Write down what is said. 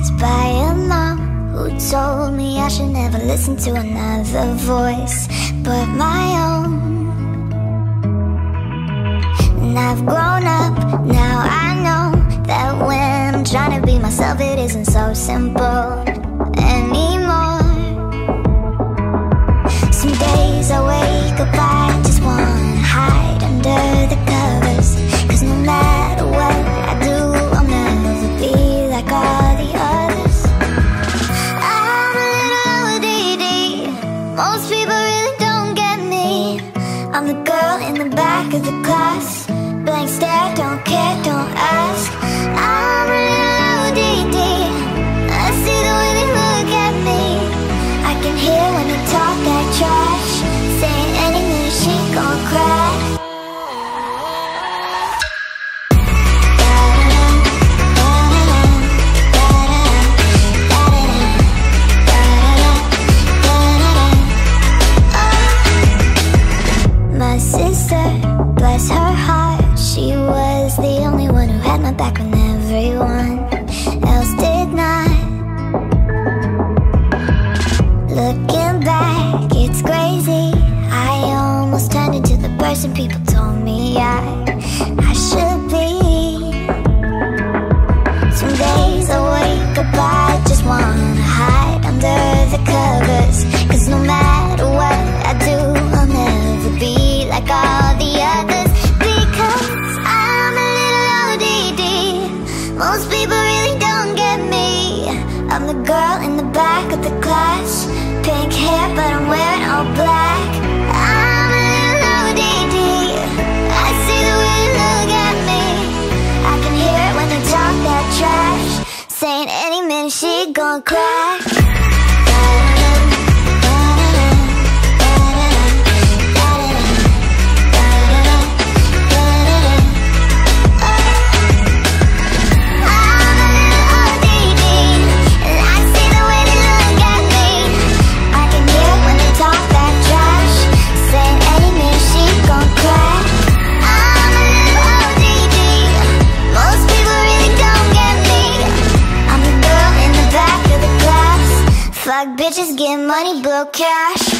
told by a mom who told me I should never listen to another voice but my own. And I've grown up, now I know that when I'm trying to be myself, it isn't so simple. I'm the girl in the back of the class. Blank stare, don't care, don't ask. I'm a little ODD. I see the way they look at me. I can hear when they talk person people told me I, I should be. Some days I wake up, I just wanna hide under the covers. Cause no matter what I do, I'll never be like all the others. Because I'm a little ODD. Most people really don't get me. I'm the girl in the back of the class. Pink hair, but I'm wearing gon' crack. Fuck bitches, get money, blow cash.